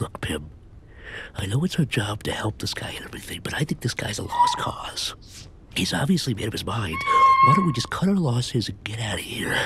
Look, Pim, I know it's our job to help this guy and everything, but I think this guy's a lost cause. He's obviously made up his mind. Why don't we just cut our losses and get out of here?